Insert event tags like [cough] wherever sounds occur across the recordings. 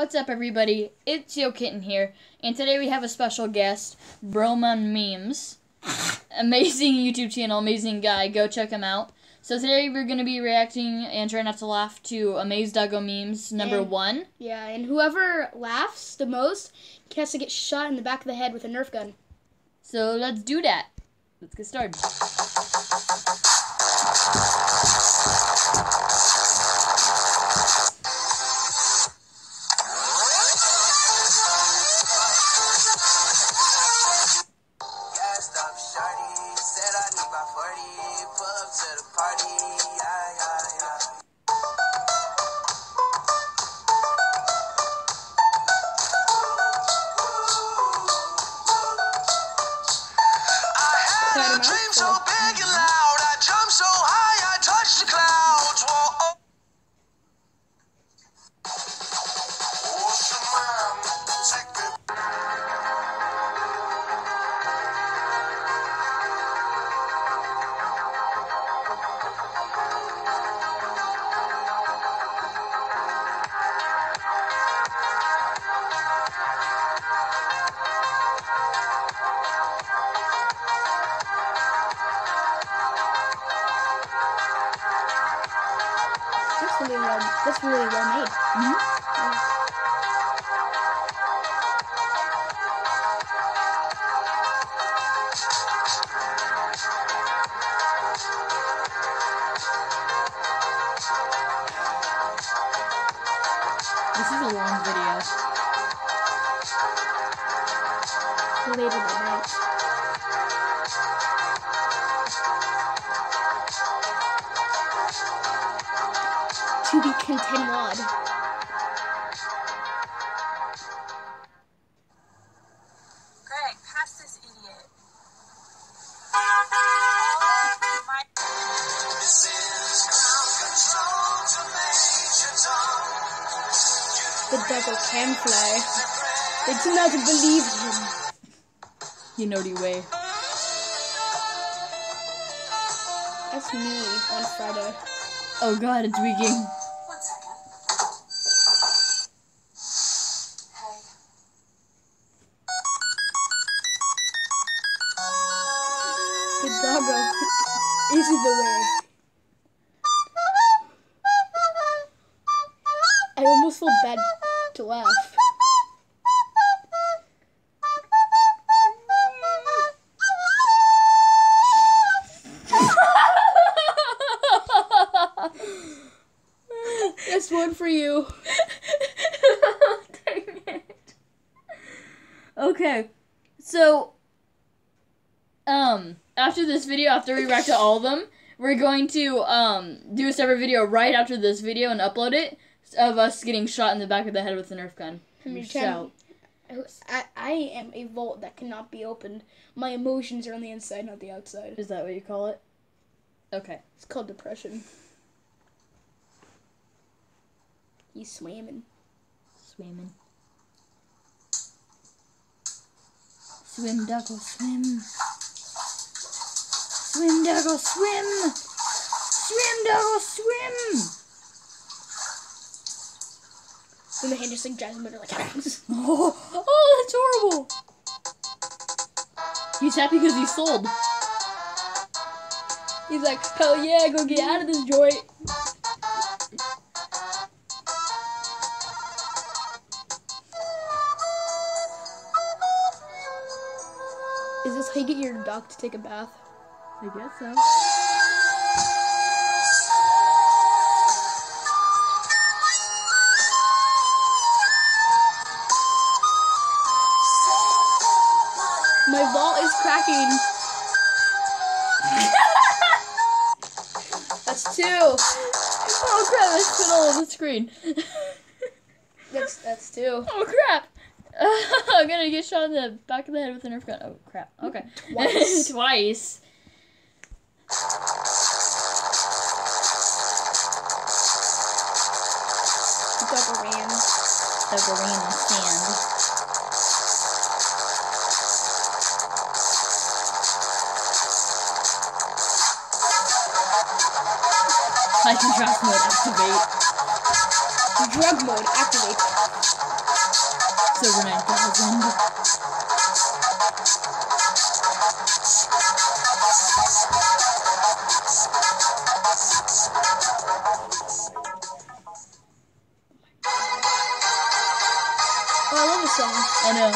What's up, everybody? It's Yo Kitten here, and today we have a special guest, Broman Memes. [laughs] Amazing YouTube channel, amazing guy. Go check him out. So today we're gonna be reacting and trying not to laugh to Amaze Doggo memes number And- one. Yeah, and whoever laughs the most has to get shot in the back of the head with a Nerf gun. So let's do that. Let's get started. To the party, That's really well. That's really well made. Mm-hmm. This is a long video. Later that night. To be continued. Greg, pass this idiot. My This is ground control to Major Tom. The devil can fly. They do not believe him. You know the way. That's me on Friday. Oh god, it's weaking. Doggo is [laughs] the way. I almost feel bad to laugh. That's one for you. [laughs] Dang it. Okay, so um after this video, after we react to all of them, we're going to um do a separate video right after this video and upload it of us getting shot in the back of the head with a Nerf gun. I mean, Shout. I, I am a vault that cannot be opened. My emotions are on the inside, not the outside. Is that what you call it? Okay. It's called depression. He's swimming. Swimming. Swim, doggo, swim. Swim, doggo, swim. Swim, doggo, swim. Then the hand just like jazz motor like [laughs] [laughs] Oh, oh, that's horrible. He's happy because he sold. He's like, hell yeah, go get out of this joint. Is this how you get your dog to take a bath? I guess so. My vault is cracking. [laughs] That's two. Oh crap! I spit all over the screen. [laughs] That's that's two. oh crap! [laughs] I'm gonna get shot in the back of the head with a Nerf gun. Oh crap! Okay. Twice. Twice. The green sand. High contrast mode activate. Drug mode activate. likes over 9,000. Oh, I love this song. I know.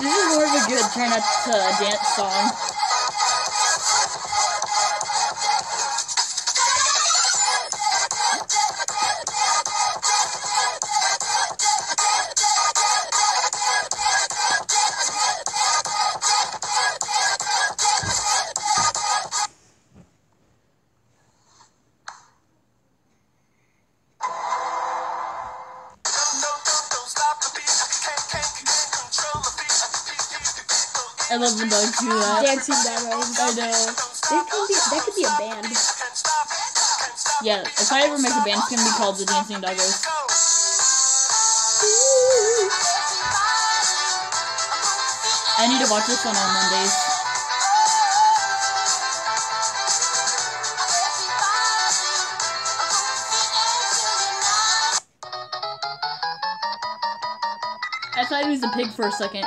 This is more of a good turn not to dance song. I love when dogs do that. Dancing Doggos. I know. They could be, that could be a band. Yeah, if I ever make a band, it's gonna be called the Dancing Doggos. I need to watch this one on Mondays. I thought he was a pig for a second.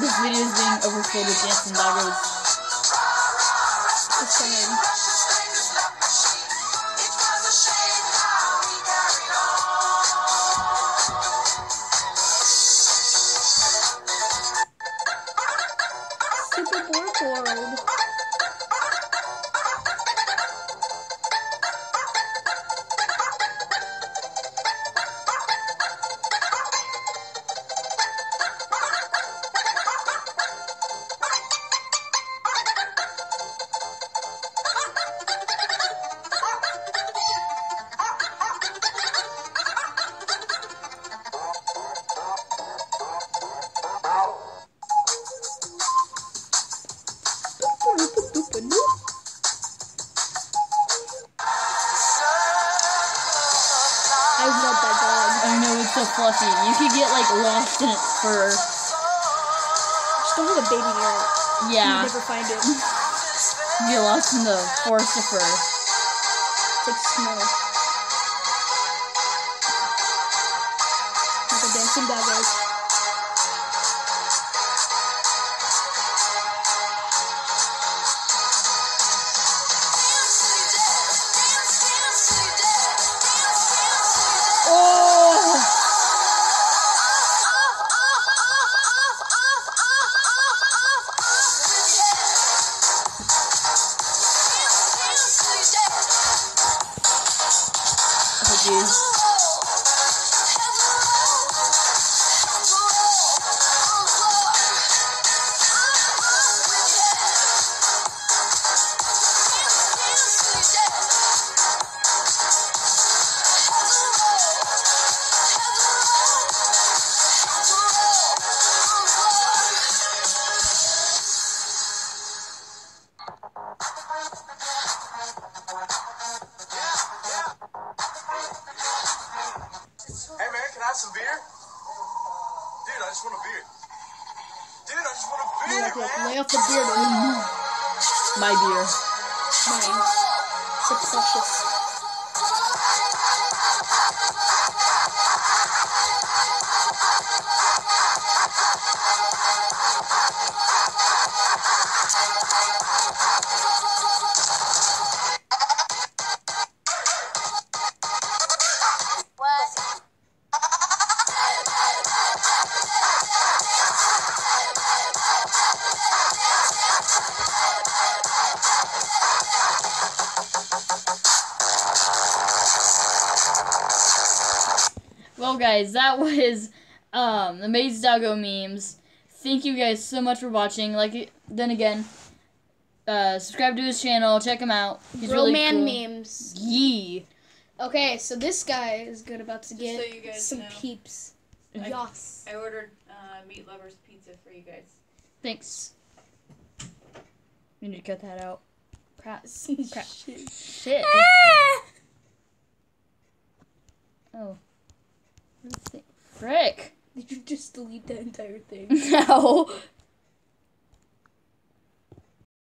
This video is being overflowed with dancing doggos. The song. Super Bork World. So fluffy. You could get like lost in its fur. Just don't have a baby it. Yeah, You never find it. [laughs] you get lost in the forest of fur. It's like snow. Oh, just want a beer, Look, look, man. lay off the beard. Mine. My beer. So precious. Well, guys, that [laughs] was um, the Maze Doggo memes. Thank you guys so much for watching. Like, then again, uh, subscribe to his channel. Check him out. He's Bro really man cool. memes. Yee. Okay, so this guy is good about to Just get so you guys some know. peeps. I- Yas. I ordered uh, meat lovers pizza for you guys. Thanks. You need to cut that out. Crap. Crap. [laughs] Shit. Shit. Oh. What is it? Frick. Did you just delete that entire thing? [laughs] No.